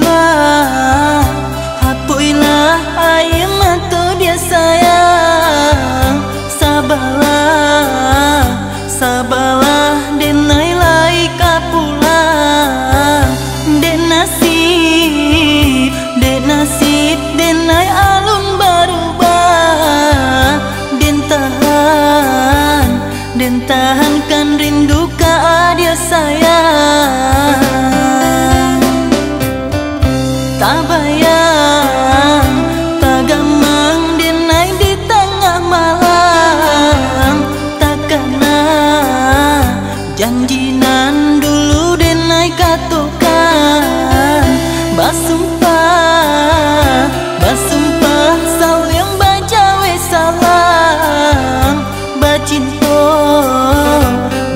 乱。sumpah Basumpah salim bajawe salam Bacinto,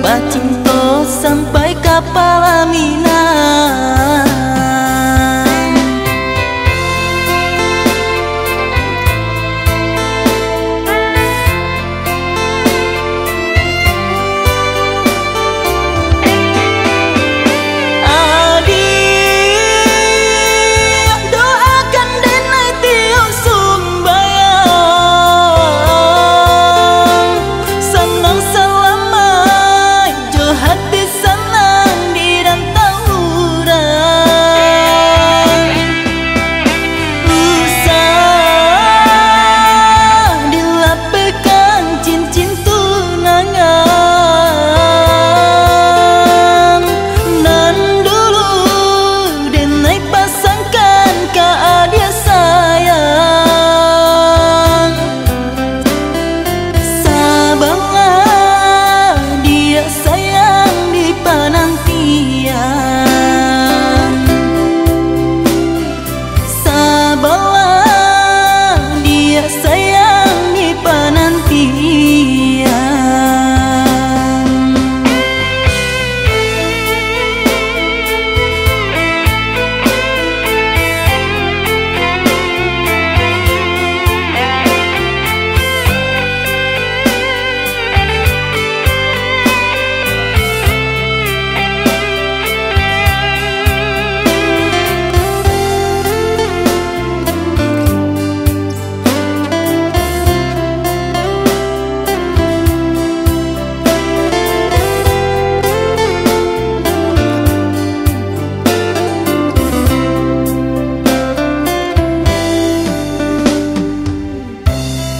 bacinto sampai kapal mina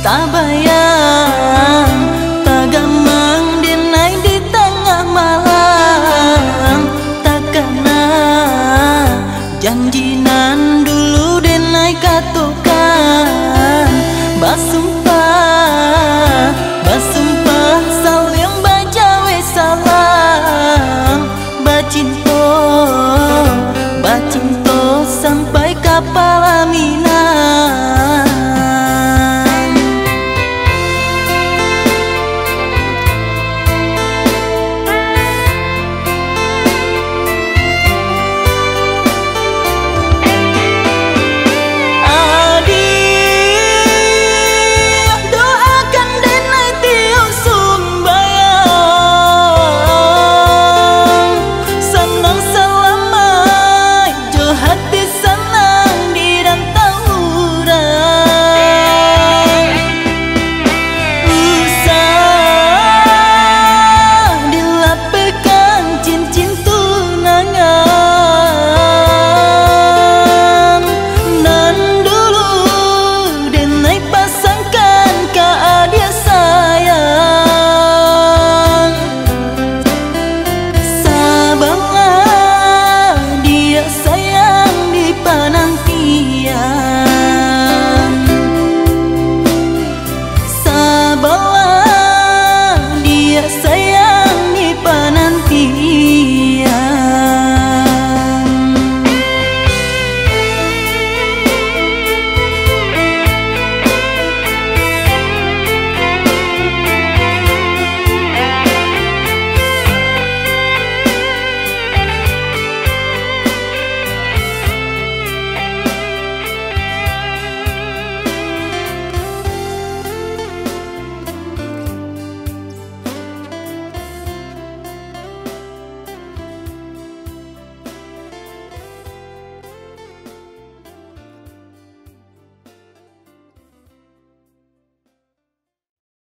Tabayang Tagamang dinai di tengah malam. Takana Janjinan dulu dinai katukan. Basumpah Basumpah saling bajawe salam. Bacinto Bacinto sampai kapan?